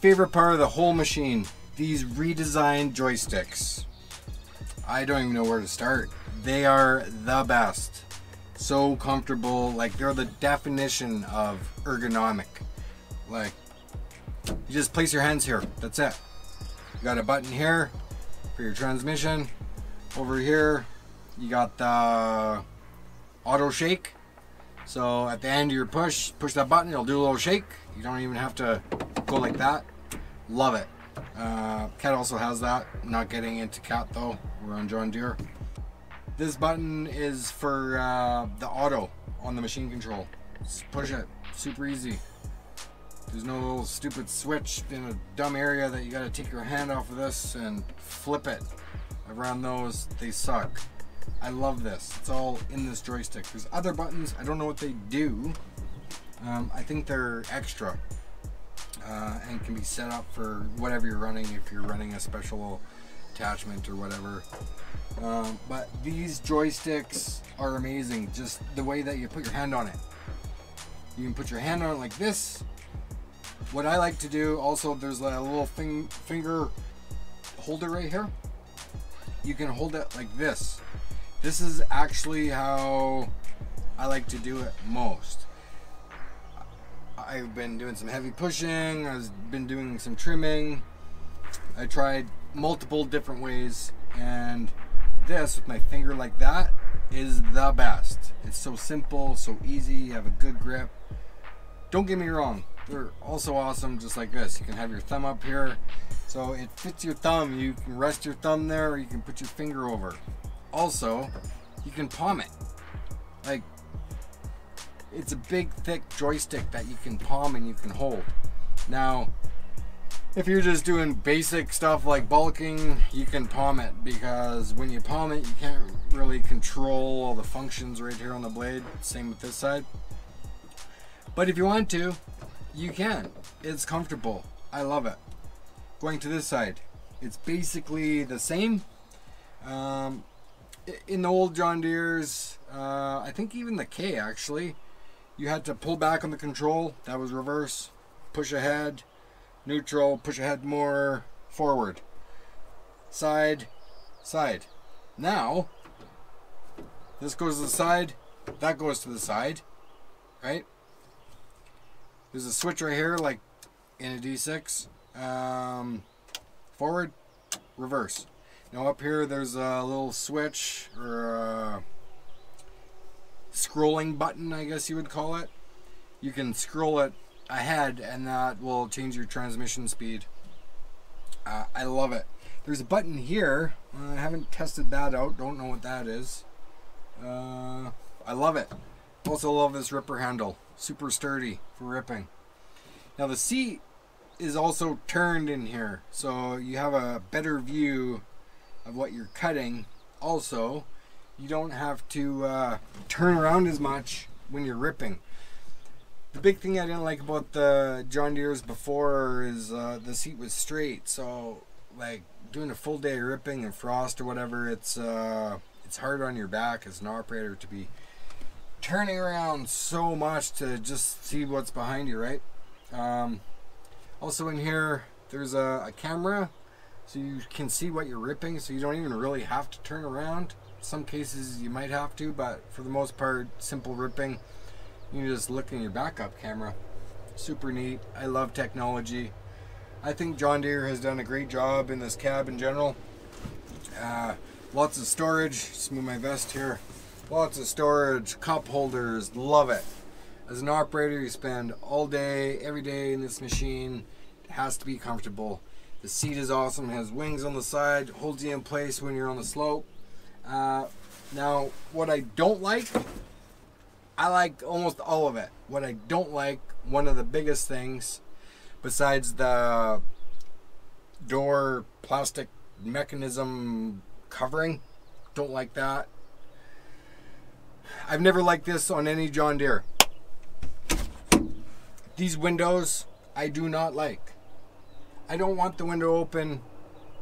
favorite part of the whole machine, these redesigned joysticks. I don't even know where to start. They are the best. So comfortable, like they're the definition of ergonomic. Like, you just place your hands here, that's it. You got a button here for your transmission. Over here, you got the auto shake. So at the end of your push, push that button, it'll do a little shake. You don't even have to go like that. Love it. Uh, Cat also has that. Not getting into Cat though. We're on John Deere. This button is for uh, the auto on the machine control. Just push it. Super easy. There's no little stupid switch in a dumb area that you gotta take your hand off of this and flip it. Around those, they suck. I love this. It's all in this joystick. There's other buttons. I don't know what they do. Um, I think they're extra uh, and can be set up for whatever you're running. If you're running a special attachment or whatever. Um, but these joysticks are amazing. Just the way that you put your hand on it. You can put your hand on it like this. What I like to do also, there's a little thing, finger holder right here. You can hold it like this. This is actually how I like to do it most. I've been doing some heavy pushing, I've been doing some trimming. I tried multiple different ways and this with my finger like that is the best. It's so simple, so easy, you have a good grip. Don't get me wrong, they're also awesome just like this. You can have your thumb up here, so it fits your thumb. You can rest your thumb there or you can put your finger over. Also, you can palm it. Like, it's a big thick joystick that you can palm and you can hold. Now, if you're just doing basic stuff like bulking, you can palm it because when you palm it, you can't really control all the functions right here on the blade. Same with this side. But if you want to, you can. It's comfortable. I love it. Going to this side, it's basically the same. Um, in the old John Deere's, uh, I think even the K actually, you had to pull back on the control. That was reverse. Push ahead neutral, push ahead more, forward, side, side. Now, this goes to the side, that goes to the side, right? There's a switch right here, like in a D6. Um, forward, reverse. Now up here, there's a little switch or a scrolling button, I guess you would call it. You can scroll it ahead and that will change your transmission speed. Uh, I love it. There's a button here. Uh, I haven't tested that out. Don't know what that is. Uh, I love it. Also love this ripper handle. Super sturdy for ripping. Now the seat is also turned in here. So you have a better view of what you're cutting. Also, you don't have to uh, turn around as much when you're ripping. The big thing I didn't like about the John Deere's before is uh, the seat was straight. So like doing a full day ripping and frost or whatever, it's uh, it's hard on your back as an operator to be turning around so much to just see what's behind you, right? Um, also in here, there's a, a camera so you can see what you're ripping so you don't even really have to turn around. Some cases you might have to, but for the most part, simple ripping. You can just look in your backup camera. Super neat. I love technology. I think John Deere has done a great job in this cab in general. Uh, lots of storage. Just move my vest here. Lots of storage, cup holders. Love it. As an operator, you spend all day, every day in this machine. It has to be comfortable. The seat is awesome. It has wings on the side. Holds you in place when you're on the slope. Uh, now, what I don't like I like almost all of it. What I don't like, one of the biggest things, besides the door plastic mechanism covering, don't like that. I've never liked this on any John Deere. These windows, I do not like. I don't want the window open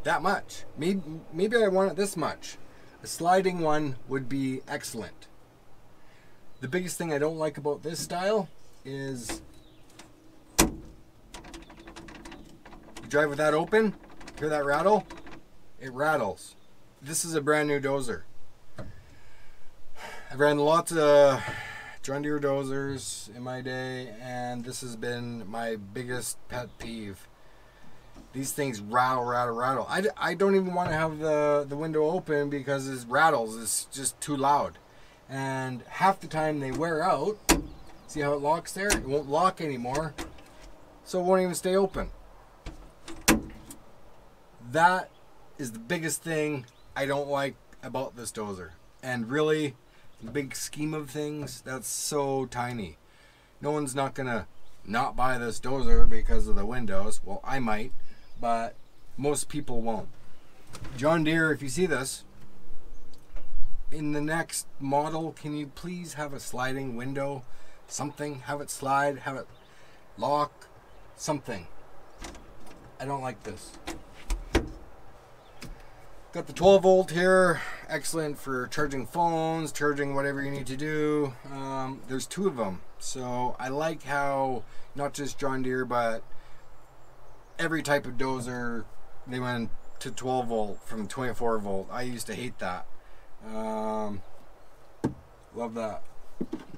that much. Maybe, maybe I want it this much. A sliding one would be excellent. The biggest thing I don't like about this style is you drive with that open, hear that rattle? It rattles. This is a brand new dozer. I've ran lots of John Deere dozers in my day, and this has been my biggest pet peeve. These things rattle, rattle, rattle. I, I don't even want to have the, the window open because it rattles. It's just too loud. And half the time they wear out. See how it locks there? It won't lock anymore. So it won't even stay open. That is the biggest thing I don't like about this dozer. And really, the big scheme of things, that's so tiny. No one's not gonna not buy this dozer because of the windows. Well, I might, but most people won't. John Deere, if you see this, in the next model, can you please have a sliding window? Something, have it slide, have it lock, something. I don't like this. Got the 12 volt here, excellent for charging phones, charging whatever you need to do. Um, there's two of them, so I like how not just John Deere, but every type of dozer they went to 12 volt from 24 volt. I used to hate that. Um, love that.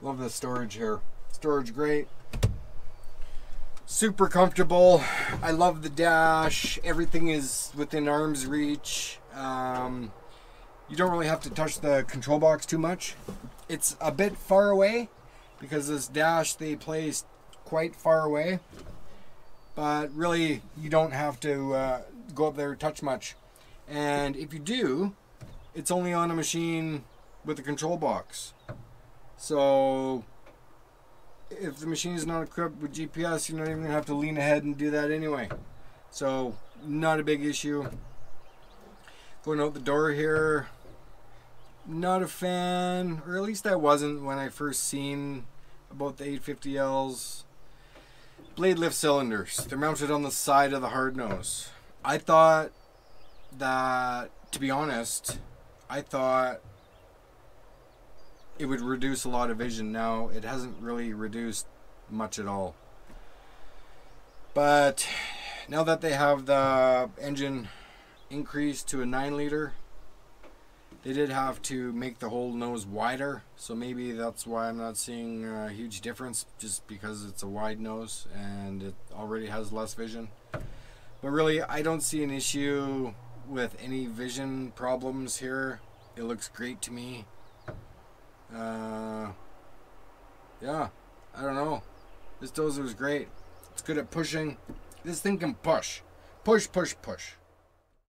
Love the storage here. Storage great. Super comfortable. I love the dash. Everything is within arm's reach. Um, you don't really have to touch the control box too much. It's a bit far away because this dash they placed quite far away. But really, you don't have to uh, go up there touch much. And if you do, it's only on a machine with a control box. So if the machine is not equipped with GPS, you're not even gonna have to lean ahead and do that anyway. So not a big issue. Going out the door here, not a fan, or at least I wasn't when I first seen about the 850Ls. Blade lift cylinders. They're mounted on the side of the hard nose. I thought that, to be honest, I thought it would reduce a lot of vision. Now it hasn't really reduced much at all. But now that they have the engine increased to a 9 liter, they did have to make the whole nose wider. So maybe that's why I'm not seeing a huge difference just because it's a wide nose and it already has less vision. But really, I don't see an issue with any vision problems here. It looks great to me. Uh, yeah, I don't know. This dozer is great. It's good at pushing. This thing can push. Push, push, push.